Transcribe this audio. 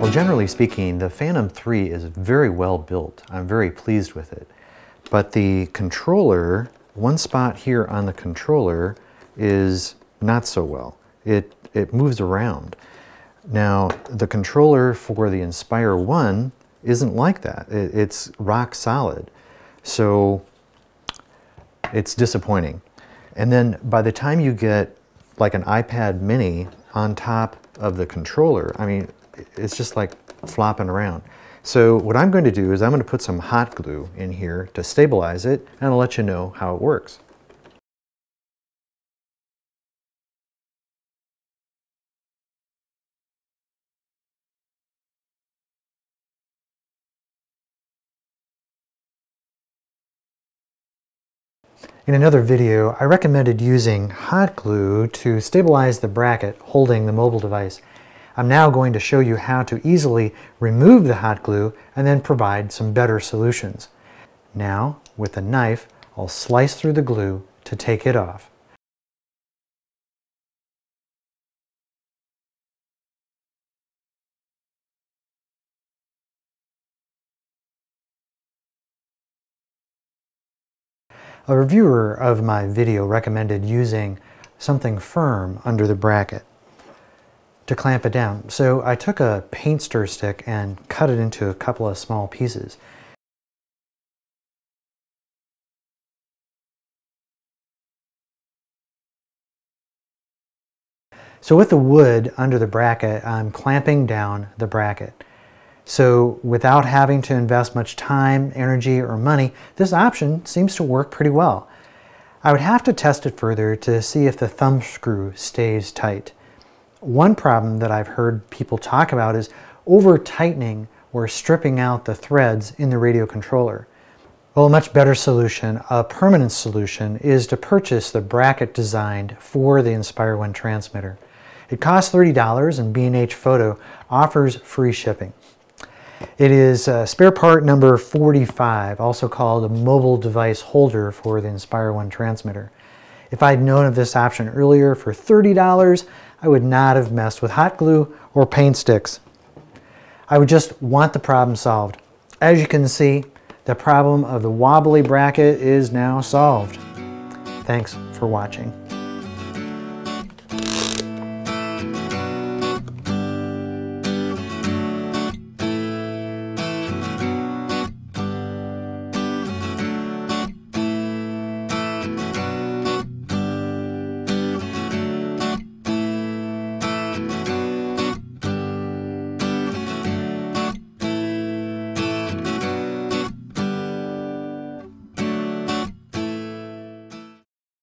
Well, generally speaking, the Phantom 3 is very well built. I'm very pleased with it. But the controller, one spot here on the controller is not so well. It, it moves around. Now, the controller for the Inspire 1 isn't like that. It, it's rock solid. So it's disappointing. And then by the time you get like an iPad mini on top of the controller, I mean, it's just like flopping around. So what I'm going to do is I'm going to put some hot glue in here to stabilize it and I'll let you know how it works. In another video, I recommended using hot glue to stabilize the bracket holding the mobile device. I'm now going to show you how to easily remove the hot glue and then provide some better solutions. Now, with a knife, I'll slice through the glue to take it off. A reviewer of my video recommended using something firm under the bracket to clamp it down. So I took a paint stir stick and cut it into a couple of small pieces. So with the wood under the bracket, I'm clamping down the bracket. So without having to invest much time, energy, or money, this option seems to work pretty well. I would have to test it further to see if the thumb screw stays tight. One problem that I've heard people talk about is over tightening or stripping out the threads in the radio controller. Well, a much better solution, a permanent solution, is to purchase the bracket designed for the Inspire 1 transmitter. It costs $30 and B&H Photo offers free shipping. It is uh, spare part number 45, also called a mobile device holder for the Inspire 1 transmitter. If I'd known of this option earlier for $30, I would not have messed with hot glue or paint sticks. I would just want the problem solved. As you can see, the problem of the wobbly bracket is now solved. Thanks for watching.